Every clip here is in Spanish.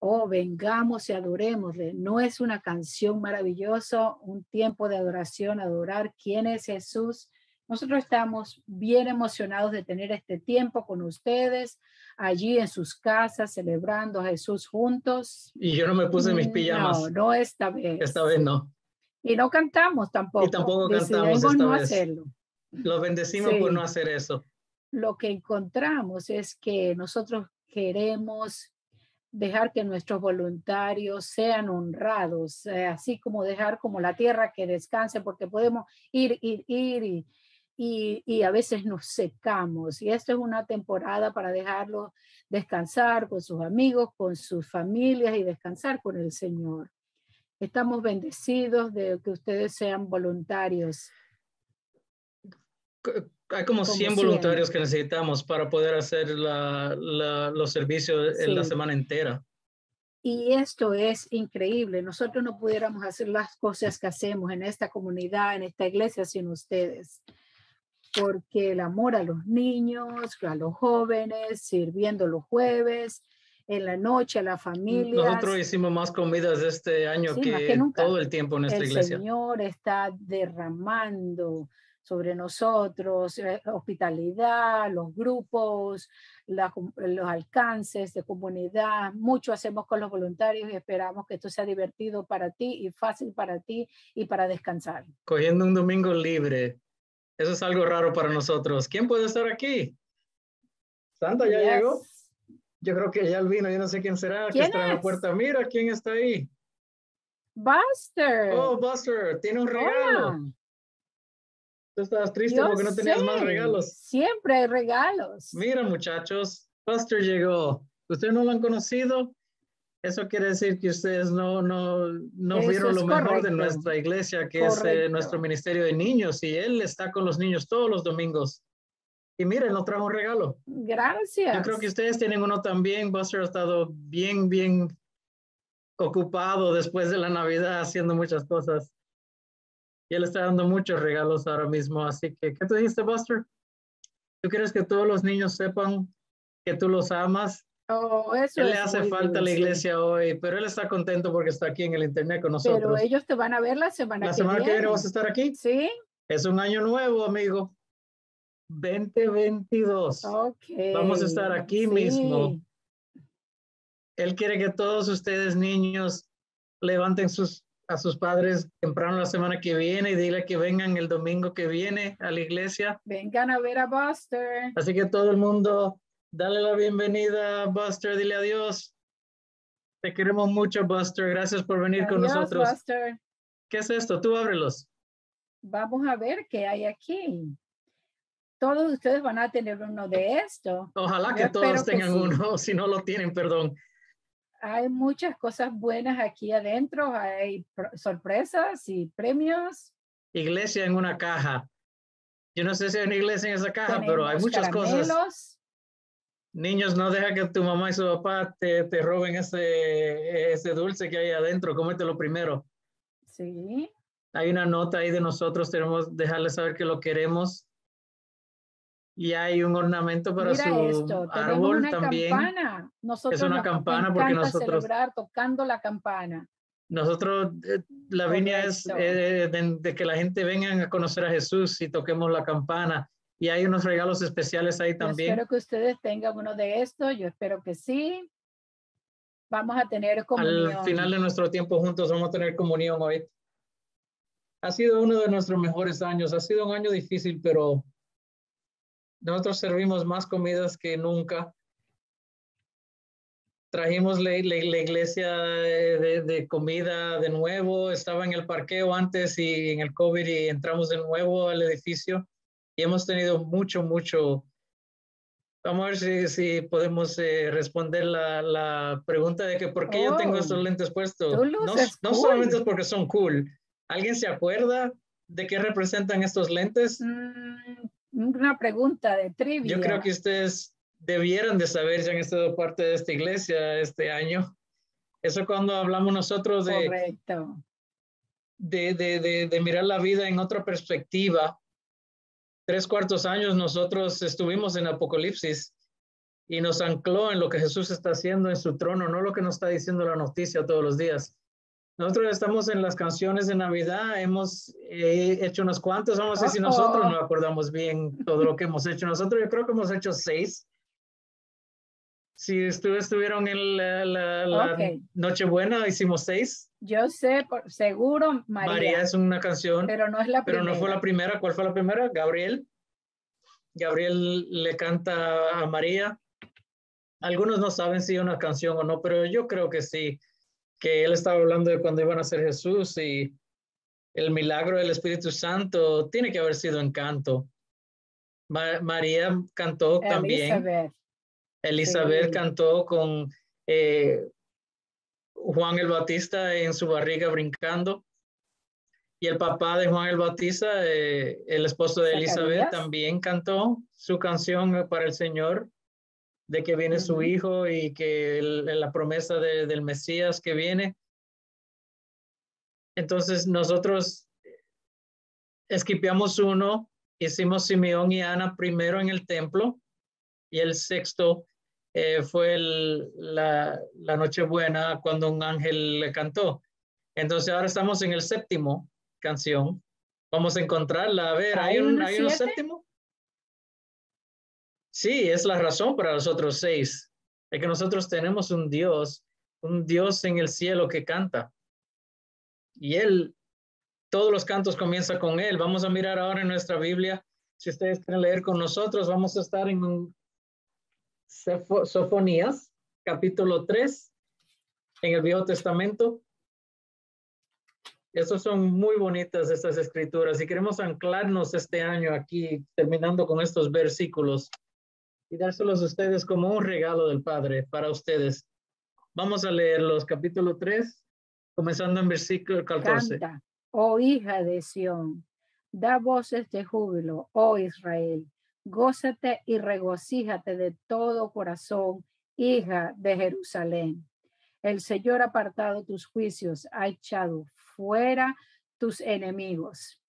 Oh, vengamos y adorémosle. No es una canción maravillosa, un tiempo de adoración, adorar quién es Jesús. Nosotros estamos bien emocionados de tener este tiempo con ustedes, allí en sus casas, celebrando a Jesús juntos. Y yo no me puse mis pijamas. No, no esta vez. Esta vez no. Y no cantamos tampoco. Y tampoco cantamos esta no vez. hacerlo. Los bendecimos por no hacer eso. Lo que encontramos es que nosotros queremos dejar que nuestros voluntarios sean honrados, eh, así como dejar como la tierra que descanse, porque podemos ir, ir, ir y, y, y a veces nos secamos. Y esto es una temporada para dejarlos descansar con sus amigos, con sus familias y descansar con el Señor. Estamos bendecidos de que ustedes sean voluntarios. Hay como Como 100 100. voluntarios que necesitamos para poder hacer la- la- los servicios en la Sí. semana entera. Y esto es increíble. Nosotros no pudiéramos hacer las cosas que hacemos en esta comunidad, en esta iglesia, sin ustedes. Porque el amor a los niños, a los jóvenes, sirviendo los jueves, en la noche a la familia. Nosotros hicimos más comidas este año Sí, que, que nunca. todo el tiempo en nuestra el iglesia. Señor está derramando sobre nosotros eh, hospitalidad, los grupos, la los alcances de comunidad. Mucho hacemos con los voluntarios y esperamos que esto sea divertido para ti y fácil para ti y para descansar. Cogiendo un domingo libre. Eso es algo raro para nosotros. ¿Quién puede estar aquí? Santa ya Yes. llegó. Yo creo que ya vino. Yo no sé quién será. que ¿Quién está en la puerta. Mira quién está ahí. Buster. Oh, Buster, tiene un regalo. hola. Tú estabas triste Yo porque no tenías más regalos. Siempre hay regalos. Mira, muchachos, Buster llegó. ¿Ustedes no lo han conocido? Eso quiere decir que ustedes no, no, no vieron lo mejor de nuestra iglesia, que es eh, nuestro ministerio de niños, y él está con los niños todos los domingos. Y miren, nos trajo un regalo. Gracias. Yo creo que ustedes tienen uno también. Buster ha estado bien, bien ocupado después de la Navidad haciendo muchas cosas. Y él está dando muchos regalos ahora mismo. Así que, ¿qué tú dijiste, Buster? ¿Tú quieres que todos los niños sepan que tú los amas? Oh, eso Él le hace falta a la iglesia hoy, pero él está contento porque está aquí en el internet con Pero nosotros. ellos te van a ver la semana, La que, semana que viene viene. vas a estar aquí. Sí, Es un año nuevo, amigo. 2022. ok. Vamos a estar aquí mismo. Sí. Él quiere que todos ustedes, niños, levanten sus, a sus padres temprano la semana que viene y dile que vengan el domingo que viene a la iglesia. Vengan a ver a Buster. Así que todo el mundo, dale la bienvenida, Buster, dile adiós. Te queremos mucho, Buster. Gracias por venir con Adiós, nosotros. Buster. ¿Qué es esto? Tú ábrelos. Vamos a ver qué hay aquí. Todos ustedes van a tener uno de esto. Ojalá Yo que todos espero que tengan sí. uno, si no lo tienen, perdón. Hay muchas cosas buenas aquí adentro. Hay pr- sorpresas y premios. Iglesia en una caja. Yo no sé si hay una iglesia en esa caja, pero hay Tenemos muchas cosas. caramelos. Niños, no deja que tu mamá y su papá te, te roben ese, ese dulce que hay adentro. Cómetelo primero. Sí. Hay una nota ahí de nosotros. Tenemos dejarles saber que lo queremos. Y hay un ornamento para Mira su esto. Árbol una también. campana. Nosotros una nos campana porque nosotros- celebrar tocando la campana. Nosotros, eh, la viña es Correcto. eh, de, de que la gente venga a conocer a Jesús y toquemos la campana. Y hay unos regalos especiales ahí Yo también. espero que ustedes tengan uno de estos. Yo espero que sí. Vamos a tener comunión. Al final de nuestro tiempo juntos vamos a tener comunión hoy. Ha sido uno de nuestros mejores años. Ha sido un año difícil, pero nosotros servimos más comidas que nunca. Trajimos la, la- la iglesia de, de comida de nuevo. Estaba en el parqueo antes y en el COVID y entramos de nuevo al edificio. Y hemos tenido mucho, mucho. Vamos a ver si, si podemos eh, responder la, la pregunta de que por qué yo tengo Oh, estos lentes puestos. No, no cool. solamente es porque son cool. ¿Alguien se acuerda de qué representan estos lentes? Mm, una pregunta de trivia. Yo creo que ustedes debieran de saber, ya han estado parte de esta iglesia este año. Eso cuando hablamos nosotros de, Correcto. de, de, de, de mirar la vida en otra perspectiva. Tres cuartos años nosotros estuvimos en Apocalipsis y nos ancló en lo que Jesús está haciendo en su trono, no lo que nos está diciendo la noticia todos los días. Nosotros estamos en las canciones de Navidad, hemos eh, hecho unos cuantos, vamos a ver si nosotros no acordamos bien todo lo que hemos hecho. Nosotros yo creo que hemos hecho seis. Si estuvieron en la, la, Nochebuena, hicimos seis. Yo sé, por, seguro, María. María es una canción. Pero no es la primera. Pero no fue la primera. ¿Cuál fue la primera? Gabriel. Gabriel le canta a María. Algunos no saben si es una canción o no, pero yo creo que sí que él estaba hablando de cuando iban a ser Jesús y el milagro del Espíritu Santo tiene que haber sido en canto. María cantó también. Elizabeth cantó con eh, Juan el Bautista en su barriga brincando. Y el papá de Juan el Bautista, eh, el esposo de Elizabeth, también cantó su canción para el Señor de que viene su hijo y que la promesa del Mesías que viene. Entonces nosotros esquipeamos uno, hicimos Simeón y Ana primero en el templo y el sexto eh, fue la, la Nochebuena cuando un ángel le cantó. Entonces ahora estamos en el séptimo canción. Vamos a encontrarla. A ver, ¿hay, un, ¿hay un séptimo? Sí, es la razón para los otros seis, es que nosotros tenemos un Dios, un Dios en el cielo que canta. Y Él, todos los cantos comienzan con Él. Vamos a mirar ahora en nuestra Biblia. Si ustedes quieren leer con nosotros, vamos a estar en Sofonías, capítulo 3, en el Viejo Testamento. Esas son muy bonitas estas escrituras y queremos anclarnos este año aquí, terminando con estos versículos y dárselos a ustedes como un regalo del Padre para ustedes. Vamos a leer los capítulo 3, comenzando en versículo 14. Canta, oh hija de Sión, da voces de júbilo, oh Israel, gózate y regocíjate de todo corazón, hija de Jerusalén. El Señor ha apartado tus juicios, ha echado fuera tus enemigos.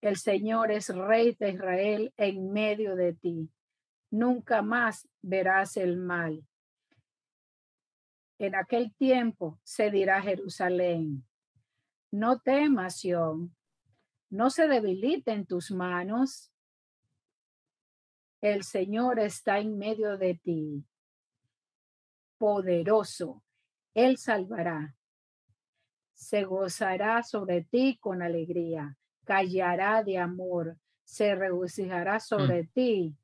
El Señor es rey de Israel en medio de ti nunca más verás el mal. En aquel tiempo se dirá Jerusalén, no temas, Sion, no se debiliten tus manos. El Señor está en medio de ti, poderoso, Él salvará. Se gozará sobre ti con alegría, callará de amor, se regocijará sobre mm. ti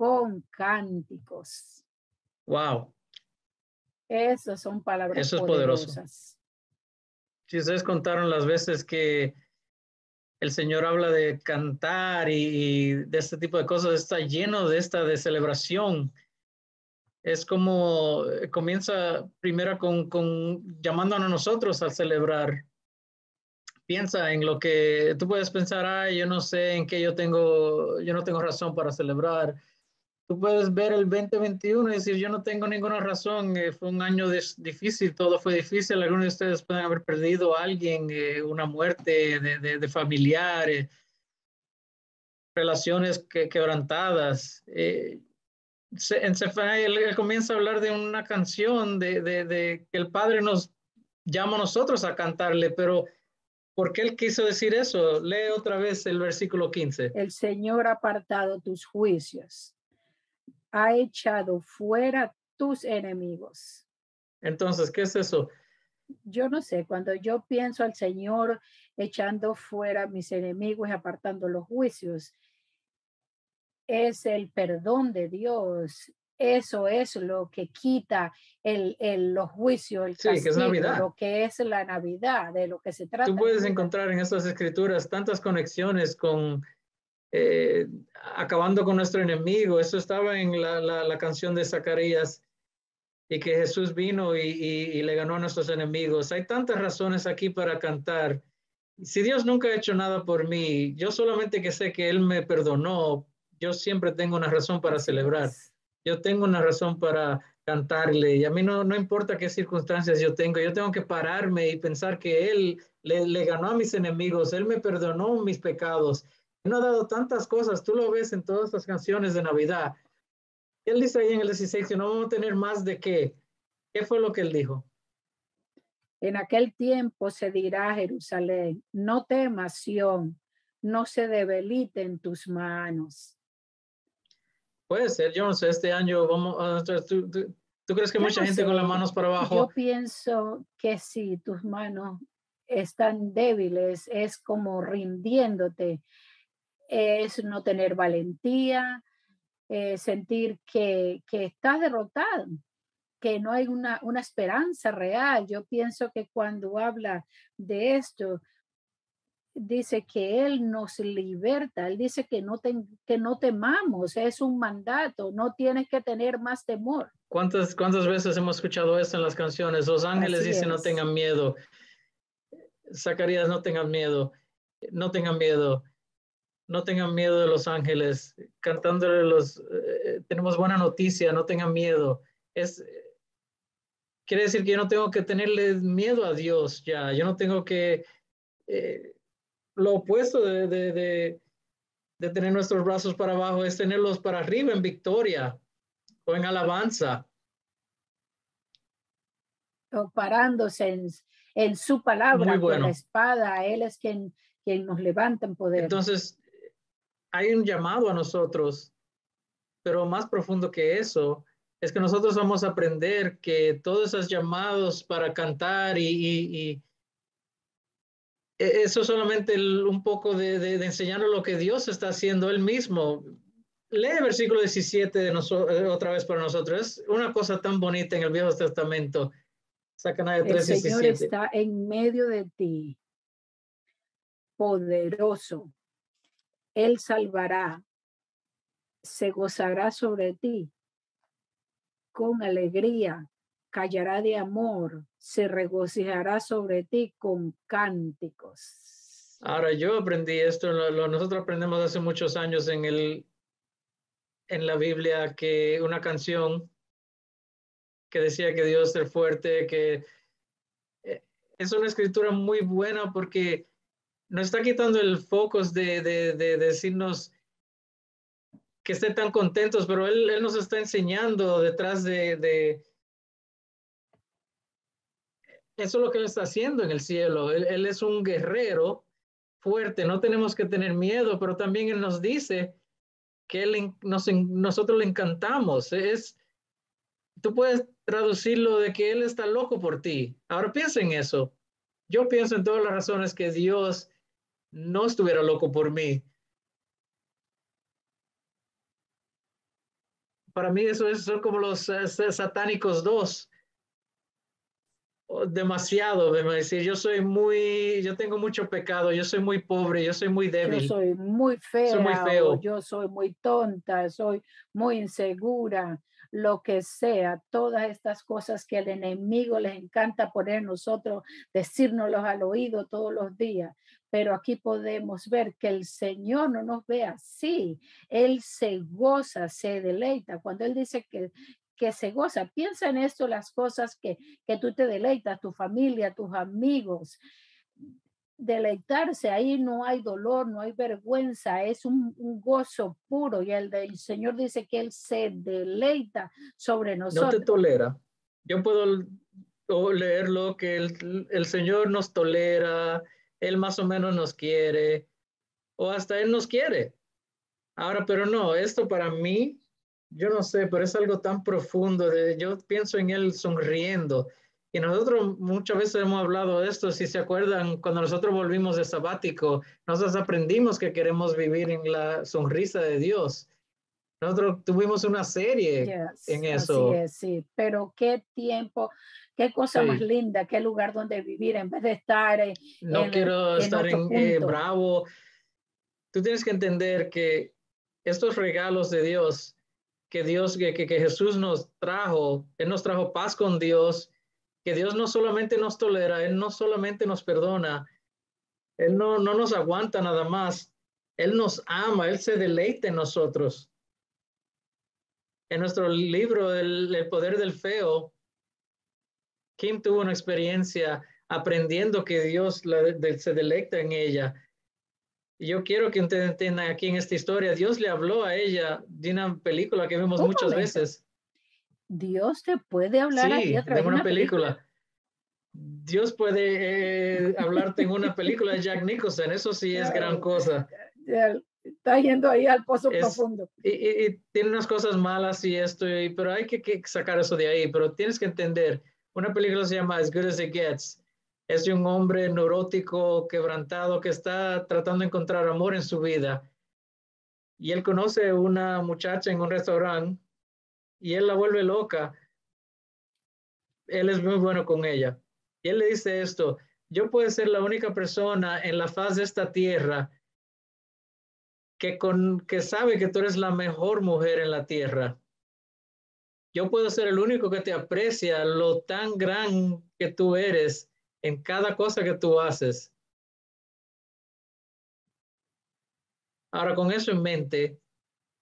con cánticos. Wow. Esas son palabras Eso es poderosas. poderoso. Si ustedes contaron las veces que el Señor habla de cantar y, de este tipo de cosas, está lleno de esta de celebración. Es como eh, comienza primero con, con llamándonos a nosotros a celebrar. Piensa en lo que tú puedes pensar, ay, yo no sé en qué yo tengo, yo no tengo razón para celebrar tú puedes ver el 2021 y decir, yo no tengo ninguna razón, eh, fue un año difícil, todo fue difícil, algunos de ustedes pueden haber perdido a alguien, eh, una muerte de, de, familiares, relaciones que, quebrantadas. Eh, en Sefai, él, comienza a hablar de una canción, de, de, que el Padre nos llama a nosotros a cantarle, pero ¿por qué él quiso decir eso? Lee otra vez el versículo 15. El Señor ha apartado tus juicios ha echado fuera tus enemigos. Entonces, ¿qué es eso? Yo no sé, cuando yo pienso al Señor echando fuera mis enemigos y apartando los juicios, es el perdón de Dios. Eso es lo que quita el, el los juicios, el sí, que es Navidad. lo que es la Navidad, de lo que se trata. Tú puedes encontrar en estas escrituras tantas conexiones con eh, acabando con nuestro enemigo. Eso estaba en la, la, canción de Zacarías y que Jesús vino y, y, le ganó a nuestros enemigos. Hay tantas razones aquí para cantar. Si Dios nunca ha hecho nada por mí, yo solamente que sé que Él me perdonó, yo siempre tengo una razón para celebrar. Yo tengo una razón para cantarle y a mí no, no importa qué circunstancias yo tengo, yo tengo que pararme y pensar que Él le, le ganó a mis enemigos, Él me perdonó mis pecados no ha dado tantas cosas, tú lo ves en todas las canciones de Navidad. Él dice ahí en el 16 que no vamos a tener más de qué. ¿Qué fue lo que él dijo? En aquel tiempo se dirá a Jerusalén, no temas, Sión, no se debilite en tus manos. Puede ser, yo no sé, este año vamos, a ¿tú, tú, crees que mucha gente con las manos para abajo? Yo pienso que si tus manos están débiles, es como rindiéndote, es no tener valentía, eh, sentir que, que estás derrotado que no hay una, una esperanza real. Yo pienso que cuando habla de esto, dice que Él nos liberta, Él dice que no, que no temamos, es un mandato, no tienes que tener más temor. ¿Cuántas, ¿Cuántas veces hemos escuchado esto en las canciones? Los ángeles dicen no tengan miedo. Zacarías, no tengan miedo, no tengan miedo, no tengan miedo de los ángeles. Cantándole los, eh, tenemos buena noticia, no tengan miedo. Es, quiere decir que yo no tengo que tenerle miedo a Dios ya, yo no tengo que, eh, lo opuesto de, de, de, tener nuestros brazos para abajo es tenerlos para arriba en victoria o en alabanza. O parándose en, en su palabra con la espada, Él es quien, quien nos levanta en poder. Entonces, hay un llamado a nosotros, pero más profundo que eso, es que nosotros vamos a aprender que todos esos llamados para cantar y, e, eso solamente un poco de, de, enseñarnos lo que Dios está haciendo él mismo. Lee el versículo 17 de eh, otra vez para nosotros. Es una cosa tan bonita en el Viejo Testamento. Sacanaya 3, el Señor está en medio de ti, poderoso. Él salvará, se gozará sobre ti con alegría, callará de amor, se regocijará sobre ti con cánticos. Ahora yo aprendí esto, nosotros aprendemos hace muchos años en el en la Biblia que una canción que decía que Dios es fuerte, que eh, es una escritura muy buena porque nos está quitando el foco de, de, de decirnos que estén tan contentos, pero él, él nos está enseñando detrás de, de, Eso es lo que Él está haciendo en el cielo. Él, él, es un guerrero fuerte, no tenemos que tener miedo, pero también Él nos dice que él, nos, nosotros le encantamos. Es, tú puedes traducirlo de que Él está loco por ti. Ahora piensa en eso. Yo pienso en todas las razones que Dios no estuviera loco por mí. para mí eso es, son como los eh, satánicos dos. Demasiado, me decir, yo soy muy, yo tengo mucho pecado, yo soy muy pobre, yo soy muy débil. Yo soy muy fea, soy muy feo. yo soy muy tonta, soy muy insegura, lo que sea, todas estas cosas que al enemigo les encanta poner nosotros, decírnoslos al oído todos los días pero aquí podemos ver que el Señor no nos ve así. Él se goza, se deleita. Cuando Él dice que, que se goza, piensa en esto, las cosas que, que tú te deleitas, tu familia, tus amigos. Deleitarse, ahí no hay dolor, no hay vergüenza, es un, gozo puro y el, del Señor dice que Él se deleita sobre nosotros. No te tolera. Yo puedo leerlo que el, el Señor nos tolera, él más o menos nos quiere, o hasta Él nos quiere. Ahora, pero no, esto para mí, yo no sé, pero es algo tan profundo. De, yo pienso en Él sonriendo. Y nosotros muchas veces hemos hablado de esto, si se acuerdan, cuando nosotros volvimos de sabático, nosotros aprendimos que queremos vivir en la sonrisa de Dios. Nosotros tuvimos una serie en eso. sí, pero qué tiempo, Qué cosa más linda, qué lugar donde vivir en vez de estar en, No quiero estar en eh, Bravo. Tú tienes que entender que estos regalos de Dios, que Dios, que, que, Jesús nos trajo, Él nos trajo paz con Dios, que Dios no solamente nos tolera, Él no solamente nos perdona, Él no, no nos aguanta nada más, Él nos ama, Él se deleita en nosotros. En nuestro libro, El, Poder del Feo, Kim tuvo una experiencia aprendiendo que Dios se deleita en ella. yo quiero que entiendan aquí en esta historia, Dios le habló a ella de una película que vimos muchas veces. Dios te puede hablar sí, a de una, película. Dios puede eh, hablarte en una película de Jack Nicholson, eso sí es gran cosa. Está yendo ahí al pozo profundo. Y, tiene unas cosas malas y esto, pero hay que, que, sacar eso de ahí. Pero tienes que entender, una película se llama As Good as It Gets. Es de un hombre neurótico, quebrantado, que está tratando de encontrar amor en su vida. Y él conoce una muchacha en un restaurante y él la vuelve loca. Él es muy bueno con ella. Y él le dice esto, yo puedo ser la única persona en la faz de esta tierra que, con, que sabe que tú eres la mejor mujer en la tierra. Yo puedo ser el único que te aprecia lo tan gran que tú eres en cada cosa que tú haces. Ahora, con eso en mente,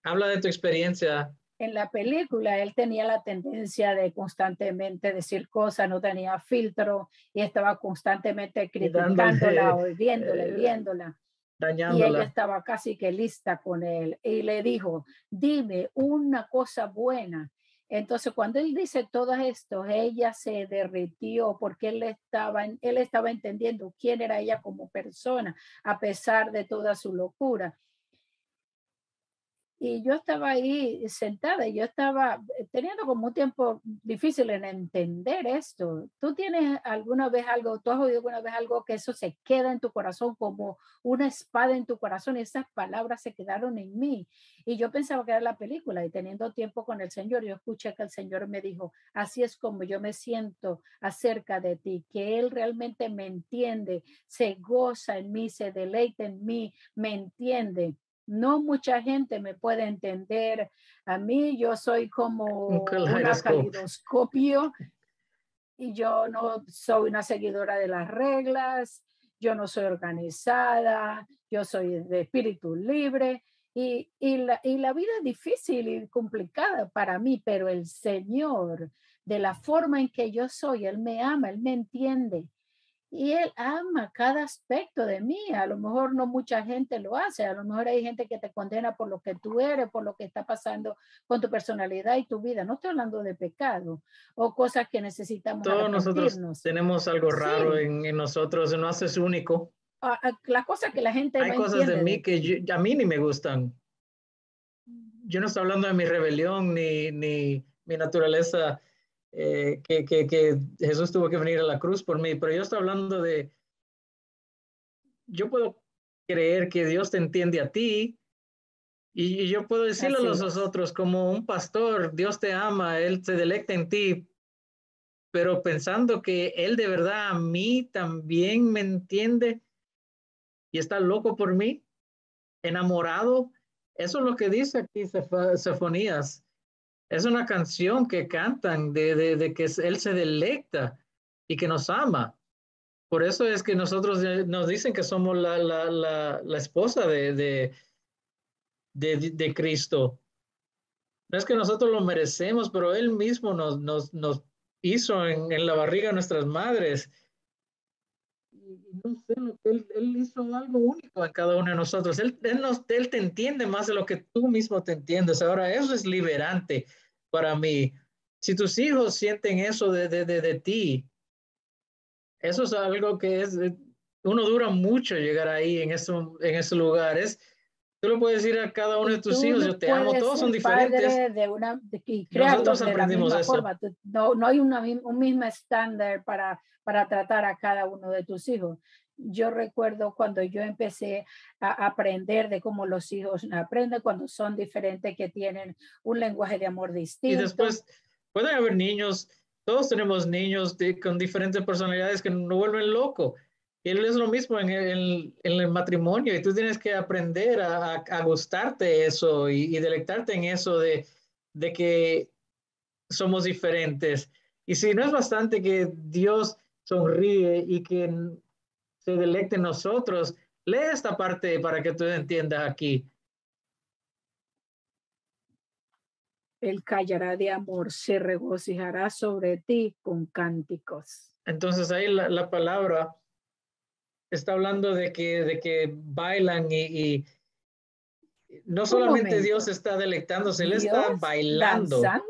habla de tu experiencia en la película él tenía la tendencia de constantemente decir cosas, no tenía filtro y estaba constantemente criticándola o viéndola, eh, viéndola. Y ella estaba casi que lista con él y le dijo, dime una cosa buena. Entonces, cuando él dice todo esto, ella se derritió porque él estaba, él estaba entendiendo quién era ella como persona, a pesar de toda su locura. Y yo estaba ahí sentada y yo estaba eh, teniendo como un tiempo difícil en entender esto. ¿Tú tienes alguna vez algo, tú has oído alguna vez algo que eso se queda en tu corazón como una espada en tu corazón y esas palabras se quedaron en mí? Y yo pensaba que era la película y teniendo tiempo con el Señor, yo escuché que el Señor me dijo, así es como yo me siento acerca de ti, que Él realmente me entiende, se goza en mí, se deleita en mí, me entiende no mucha gente me puede entender. A mí yo soy como un calidoscopio y yo no soy una seguidora de las reglas, yo no soy organizada, yo soy de espíritu libre y, y, la, y la vida es difícil y complicada para mí, pero el Señor, de la forma en que yo soy, Él me ama, Él me entiende y Él ama cada aspecto de mí. A lo mejor no mucha gente lo hace, a lo mejor hay gente que te condena por lo que tú eres, por lo que está pasando con tu personalidad y tu vida. No estoy hablando de pecado o cosas que necesitamos. Todos nosotros tenemos algo raro en, en, nosotros, no haces único. Ah, ah, la cosa que la gente... Hay cosas de mí que a mí ni me gustan. Yo no estoy hablando de mi rebelión ni, ni mi naturaleza eh, que, que, que, Jesús tuvo que venir a la cruz por mí, pero yo estoy hablando de, yo puedo creer que Dios te entiende a ti y, yo puedo decirle a los otros como un pastor, Dios te ama, Él se delecta en ti, pero pensando que Él de verdad a mí también me entiende y está loco por mí, enamorado. Eso es lo que dice aquí Sefonías. Es una canción que cantan de, de, de, que Él se delecta y que nos ama. Por eso es que nosotros eh, nos dicen que somos la, la, la, esposa de, de, de, Cristo. No es que nosotros lo merecemos, pero Él mismo nos, nos, nos hizo en, en, la barriga de nuestras madres. Y él, hizo algo único a cada uno de nosotros. Él, él, te entiende más de lo que tú mismo te entiendes. Ahora, eso es liberante para mí. Si tus hijos sienten eso de, de, de, ti, eso es algo que es, eh, uno dura mucho llegar ahí en, eso, en ese lugar. Tú lo puedes decir a cada uno de tus hijos, yo te amo, todos son diferentes. De una, Nosotros aprendimos eso. Forma. No, no hay una, un mismo estándar para, para tratar a cada uno de tus hijos yo recuerdo cuando yo empecé a aprender de cómo los hijos aprenden cuando son diferentes, que tienen un lenguaje de amor distinto. Y después pueden haber niños, todos tenemos niños con diferentes personalidades que nos vuelven loco. Y es lo mismo en el, en el, matrimonio y tú tienes que aprender a, a, gustarte eso y, y, delectarte en eso de, de que somos diferentes. Y si no es bastante que Dios sonríe y que se delecte en nosotros. Lee esta parte para que tú entiendas aquí. Él callará de amor, se regocijará sobre ti con cánticos. Entonces ahí la, la palabra está hablando de que, de que bailan y, no solamente Dios está deleitándose, Él está bailando. ¿Danzando?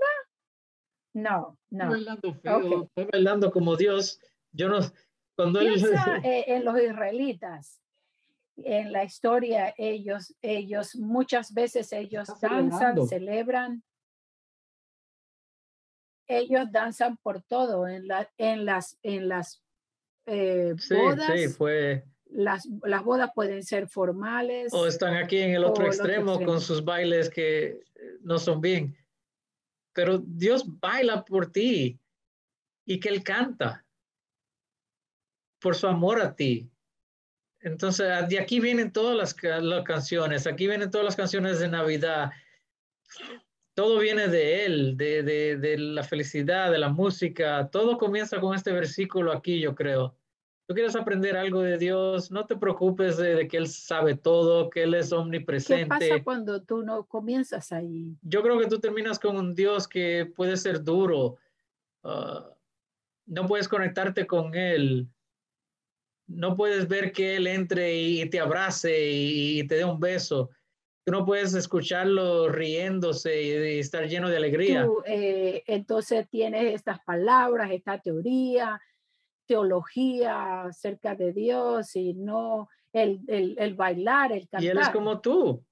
No, no. Bailando feo, está bailando como Dios. Yo no, cuando él... Eh, en los israelitas, en la historia, ellos, ellos, muchas veces ellos danzan, celebran. Ellos danzan por todo, en, la, en las, en las eh, bodas. Sí, fue. Las, las bodas pueden ser formales. O están aquí en el otro extremo con sus bailes que no son bien. Pero Dios baila por ti y que Él canta por su amor a ti. Entonces, de aquí vienen todas las, canciones, aquí vienen todas las canciones de Navidad. Todo viene de Él, de, de, la felicidad, de la música. Todo comienza con este versículo aquí, yo creo. Tú quieres aprender algo de Dios, no te preocupes de, que Él sabe todo, que Él es omnipresente. ¿Qué pasa cuando tú no comienzas ahí? Yo creo que tú terminas con un Dios que puede ser duro. Ah, no puedes conectarte con Él no puedes ver que él entre y te abrace y te dé un beso. Tú no puedes escucharlo riéndose y estar lleno de alegría. Eh, entonces tienes estas palabras, esta teoría, teología acerca de Dios y no el, el, bailar, el cantar. Y él es como tú.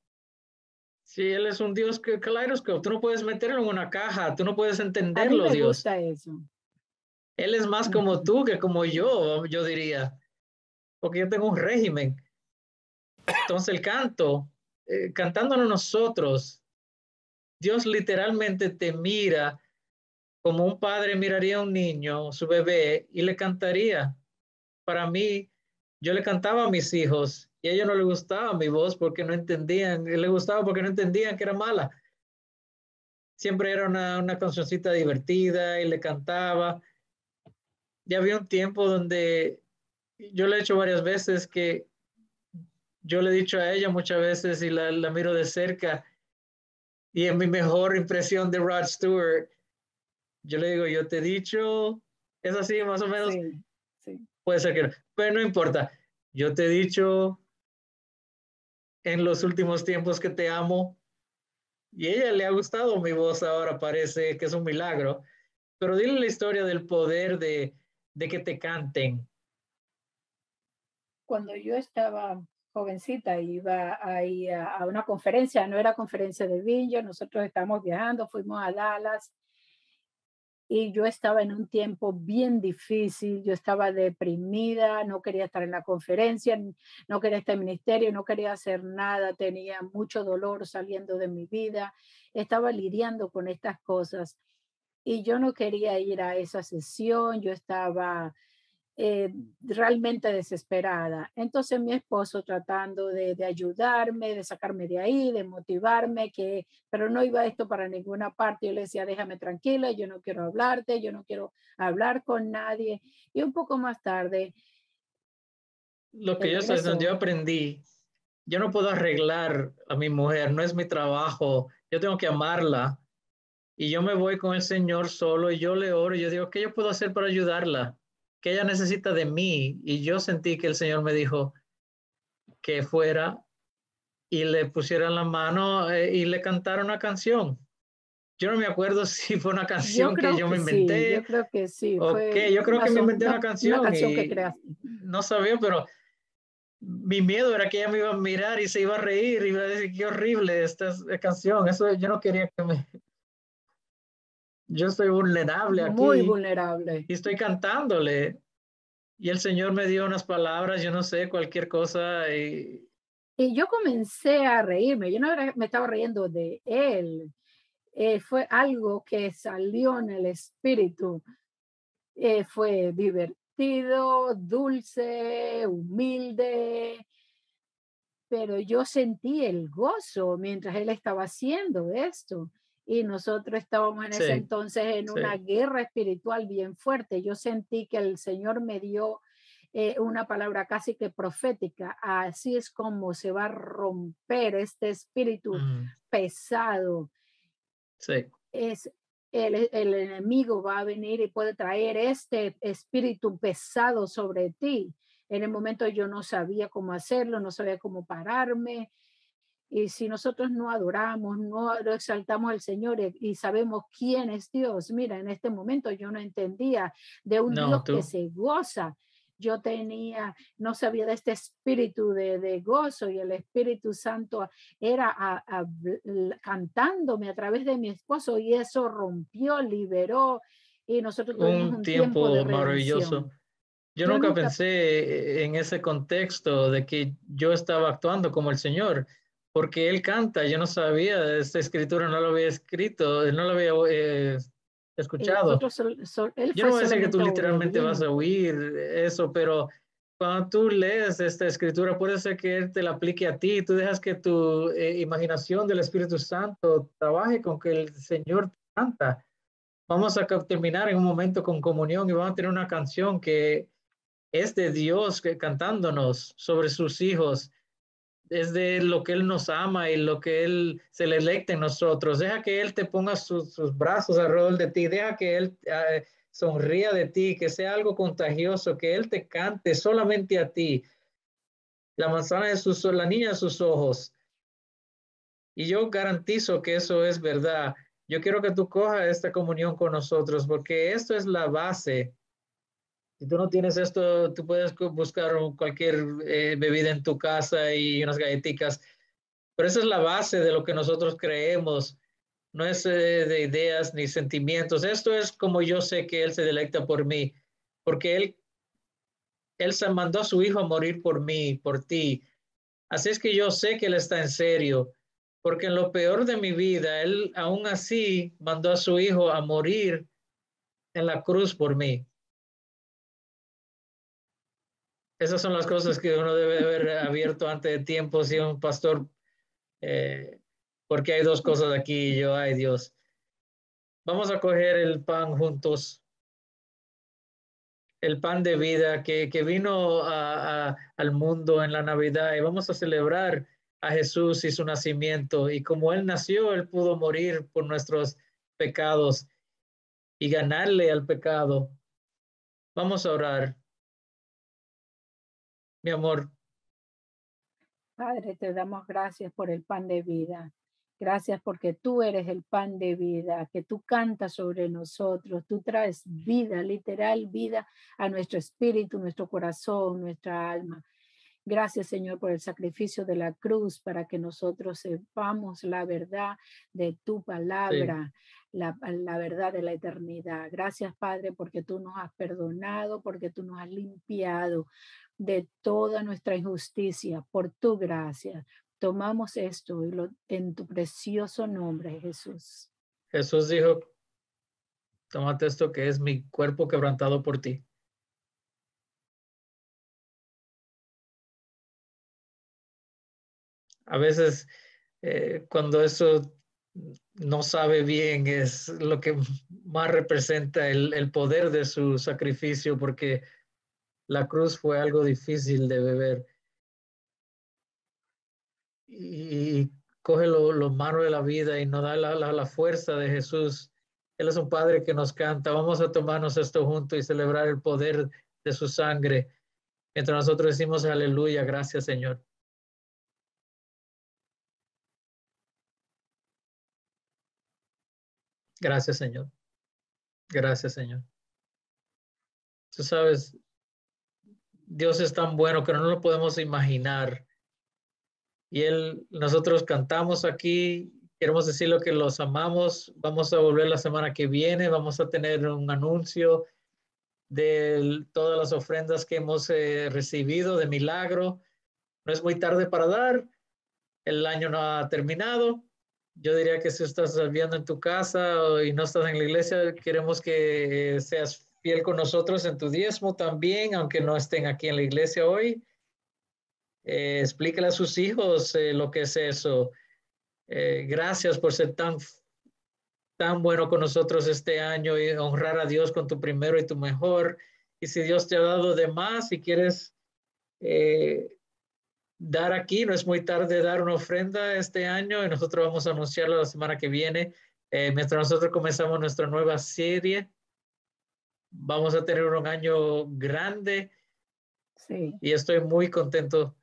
Sí, él es un Dios que kaleidoscope. Tú no puedes meterlo en una caja, tú no puedes entenderlo, A mí me Gusta eso. Él es más como tú que como yo, yo diría porque yo tengo un régimen. Entonces el canto, eh, cantándonos nosotros, Dios literalmente te mira como un padre miraría a un niño, su bebé, y le cantaría. Para mí, yo le cantaba a mis hijos y a ellos no les gustaba mi voz porque no entendían, les gustaba porque no entendían que era mala. Siempre era una, una cancioncita divertida y le cantaba. Ya había un tiempo donde yo le he hecho varias veces que yo le he dicho a ella muchas veces y la, la miro de cerca y en mi mejor impresión de Rod Stewart, yo le digo, yo te he dicho, es así más o menos. Puede ser que no, pero no importa. Yo te he dicho en los últimos tiempos que te amo y a ella le ha gustado mi voz ahora, parece que es un milagro. Pero dile la historia del poder de, de que te canten, cuando yo estaba jovencita, iba ahí a, a, una conferencia, no era conferencia de Vinyo, nosotros estábamos viajando, fuimos a Dallas y yo estaba en un tiempo bien difícil, yo estaba deprimida, no quería estar en la conferencia, no quería estar en el ministerio, no quería hacer nada, tenía mucho dolor saliendo de mi vida, estaba lidiando con estas cosas. Y yo no quería ir a esa sesión, yo estaba eh, realmente desesperada. Entonces mi esposo tratando de, ayudarme, de sacarme de ahí, de motivarme, que, pero no iba esto para ninguna parte. Yo le decía, déjame tranquila, yo no quiero hablarte, yo no quiero hablar con nadie. Y un poco más tarde. Lo que yo, donde yo aprendí, yo no puedo arreglar a mi mujer, no es mi trabajo, yo tengo que amarla. Y yo me voy con el Señor solo y yo le oro y yo digo, ¿qué yo puedo hacer para ayudarla? Que ella necesita de mí. Y yo sentí que el Señor me dijo que fuera y le pusiera la mano eh, y le cantara una canción. Yo no me acuerdo si fue una canción que yo me inventé. yo creo que sí. Ok, yo creo que me inventé una, canción. No sabía, pero mi miedo era que ella me iba a mirar y se iba a reír y iba a decir qué horrible esta canción. Eso yo no quería que me, yo estoy vulnerable aquí. Muy vulnerable. Y estoy cantándole. Y el Señor me dio unas palabras, yo no sé, cualquier cosa. Y, y yo comencé a reírme. Yo no me estaba riendo de Él. Eh, fue algo que salió en el espíritu. Eh, fue divertido, dulce, humilde, pero yo sentí el gozo mientras él estaba haciendo esto y nosotros estábamos en ese entonces en una guerra espiritual bien fuerte. Yo sentí que el Señor me dio eh, una palabra casi que profética. Así es como se va a romper este espíritu mm. pesado. Sí. Es, el, el, enemigo va a venir y puede traer este espíritu pesado sobre ti. En el momento yo no sabía cómo hacerlo, no sabía cómo pararme. Y si nosotros no adoramos, no exaltamos al Señor y, sabemos quién es Dios, mira, en este momento yo no entendía de un Dios que se goza, yo tenía, no sabía de este espíritu de, gozo y el Espíritu Santo era cantándome a través de mi esposo y eso rompió, liberó y nosotros tuvimos un, tiempo, maravilloso. Yo, nunca, pensé en ese contexto de que yo estaba actuando como el Señor, porque Él canta, yo no sabía, esta escritura no lo había escrito, no lo había eh, escuchado. Yo no voy a decir que tú literalmente vas a oír eso, pero cuando tú lees esta escritura, puede ser que Él te la aplique a ti. Tú dejas que tu eh, imaginación del Espíritu Santo trabaje con que el Señor canta. Vamos a terminar en un momento con comunión y vamos a tener una canción que es de Dios que, cantándonos sobre sus hijos es de lo que Él nos ama y lo que Él se le electe en nosotros. Deja que Él te ponga sus, brazos alrededor de ti, deja que Él eh, sonría de ti, que sea algo contagioso, que Él te cante solamente a ti. La manzana de sus, la niña de sus ojos. Y yo garantizo que eso es verdad. Yo quiero que tú cojas esta comunión con nosotros, porque esto es la base si tú no tienes esto, tú puedes buscar cualquier eh, bebida en tu casa y unas galletitas, pero esa es la base de lo que nosotros creemos. No es eh, de ideas ni sentimientos. Esto es como yo sé que Él se delecta por mí, porque Él, Él se mandó a su Hijo a morir por mí, por ti. Así es que yo sé que Él está en serio, porque en lo peor de mi vida, Él aún así mandó a su Hijo a morir en la cruz por mí. Esas son las cosas que uno debe haber abierto antes de tiempo, si un pastor, eh, porque hay dos cosas aquí yo, ay Dios. Vamos a coger el pan juntos, el pan de vida que, que vino al mundo en la Navidad y vamos a celebrar a Jesús y su nacimiento. Y como Él nació, Él pudo morir por nuestros pecados y ganarle al pecado. Vamos a orar mi amor. Padre, te damos gracias por el pan de vida. Gracias porque tú eres el pan de vida, que tú cantas sobre nosotros, tú traes vida, literal vida a nuestro espíritu, nuestro corazón, nuestra alma. Gracias, Señor, por el sacrificio de la cruz para que nosotros sepamos la verdad de tu palabra, la, la, verdad de la eternidad. Gracias, Padre, porque tú nos has perdonado, porque tú nos has limpiado, de toda nuestra injusticia por tu gracia. Tomamos esto y lo, en tu precioso nombre, Jesús. Jesús dijo, tómate esto que es mi cuerpo quebrantado por ti. A veces eh, cuando eso no sabe bien es lo que más representa el, poder de su sacrificio porque la cruz fue algo difícil de beber. Y coge lo, lo de la vida y nos da la, la, fuerza de Jesús. Él es un Padre que nos canta. Vamos a tomarnos esto junto y celebrar el poder de su sangre. Mientras nosotros decimos aleluya, gracias Señor. Gracias Señor. Gracias Señor. Tú sabes, Dios es tan bueno que no lo podemos imaginar. Y Él, nosotros cantamos aquí, queremos decir lo que los amamos. Vamos a volver la semana que viene, vamos a tener un anuncio de todas las ofrendas que hemos eh, recibido de milagro. No es muy tarde para dar, el año no ha terminado. Yo diría que si estás viviendo en tu casa y no estás en la iglesia, queremos que seas fiel con nosotros en tu diezmo también, aunque no estén aquí en la iglesia hoy. Eh, explícale a sus hijos eh, lo que es eso. Eh, gracias por ser tan, tan bueno con nosotros este año y honrar a Dios con tu primero y tu mejor. Y si Dios te ha dado de más, si quieres dar aquí, no es muy tarde dar una ofrenda este año y nosotros vamos a anunciarlo la semana que viene. mientras nosotros comenzamos nuestra nueva serie Vamos a tener un año grande Sí. Y estoy muy contento.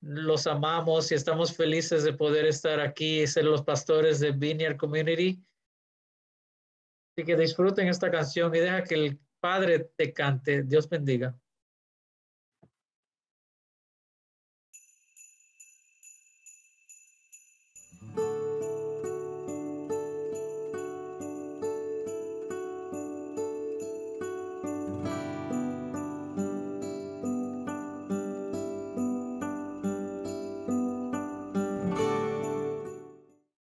Los amamos y estamos felices de poder estar aquí y ser los pastores de Vineyard Community. Así que disfruten esta canción y deja que el Padre te cante. Dios bendiga.